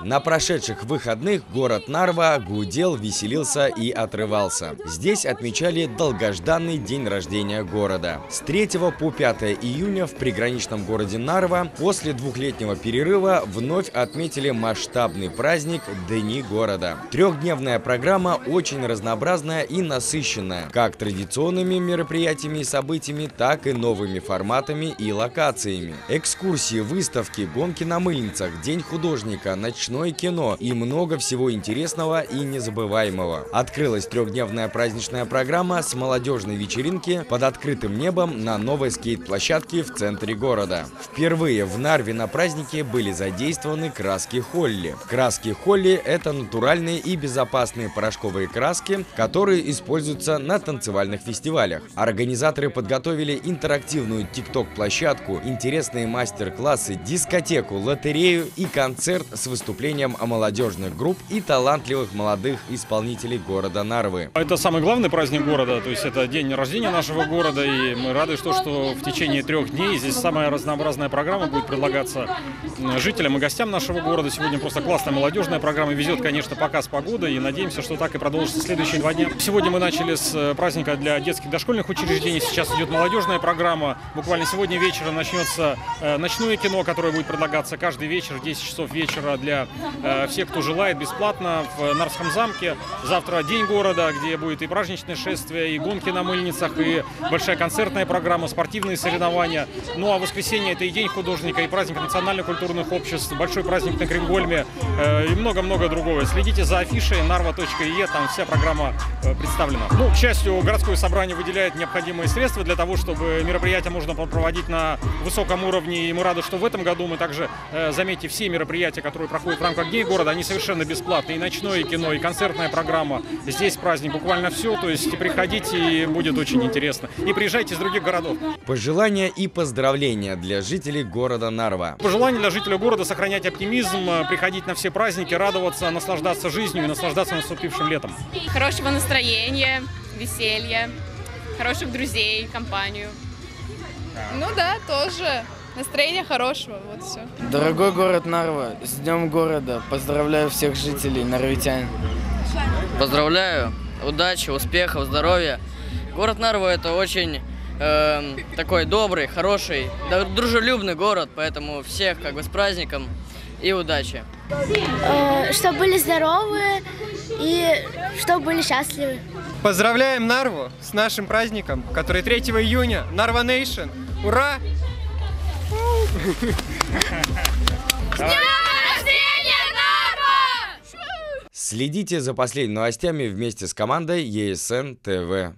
На прошедших выходных город Нарва гудел, веселился и отрывался. Здесь отмечали долгожданный день рождения города. С 3 по 5 июня в приграничном городе Нарва после двухлетнего перерыва вновь отметили масштабный праздник Дни города. Трехдневная программа очень разнообразная и насыщенная, как традиционными мероприятиями и событиями, так и новыми форматами и локациями. Экскурсии, выставки, гонки на мыльницах, День художника, ночное кино и много всего интересного и незабываемого. Открылась трехдневная праздничная программа с молодежной вечеринки под открытым небом на новой скейт-площадке в центре города. Впервые в Нарве на празднике были задействованы краски Холли. Краски Холли – это натуральные и безопасные порошковые краски, которые используются на танцевальных фестивалях. Организаторы подготовили интерактивную тикток-площадку, интересные мастер-классы, дискотеку, лотерею и концерт с выступлением о молодежных групп и талантливых молодых исполнителей города Нарвы. Это самый главный праздник города, то есть это день рождения нашего города, и мы рады, что, что в течение трех дней здесь самая разнообразная программа будет предлагаться жителям и гостям нашего города. Сегодня просто классная молодежная программа, везет, конечно, показ погоды, и надеемся, что так и продолжится следующие два дня. Сегодня мы начали с э, праздника для детских дошкольных учреждений, сейчас идет молодежная программа, буквально сегодня вечером начнется э, ночное кино, которое будет предлагаться каждый вечер в 10 часов вечера для э, всех, кто желает, бесплатно в Нарвском замке. Завтра День города, где будет и праздничное шествие, и гонки на мыльницах, и большая концертная программа, спортивные соревнования. Ну а воскресенье это и День художника, и праздник национальных культурных обществ, большой праздник на Крингольме э, и много-много другого. Следите за афишей narva.e, там вся программа э, представлена. Ну, к счастью, городское собрание выделяет необходимые средства для того, чтобы мероприятие можно проводить на высоком уровне. И мы рады, что в этом году мы также, заметьте, все мероприятия, которые проходят в рамках Дней города, они совершенно бесплатные. И ночное кино, и концертная программа. Здесь праздник буквально все. То есть приходите, и будет очень интересно. И приезжайте из других городов. Пожелания и поздравления для жителей города Нарва. Пожелание для жителей города сохранять оптимизм, приходить на все праздники, радоваться, наслаждаться жизнью и наслаждаться наступившим летом. Хорошего настроения, веселья, хороших друзей, компанию. Ну да, тоже. Настроение хорошего, вот все. Дорогой город Нарва, с Днем города. Поздравляю всех жителей, нарвитян. Поздравляю, удачи, успехов, здоровья. Город Нарва это очень э, такой добрый, хороший, дружелюбный город, поэтому всех как бы с праздником и удачи. Э, чтобы были здоровы и чтобы были счастливы. Поздравляем Нарву с нашим праздником, который 3 июня. Нарва Нейшн. Ура! Следите за последними новостями вместе с командой ЕСН ТВ.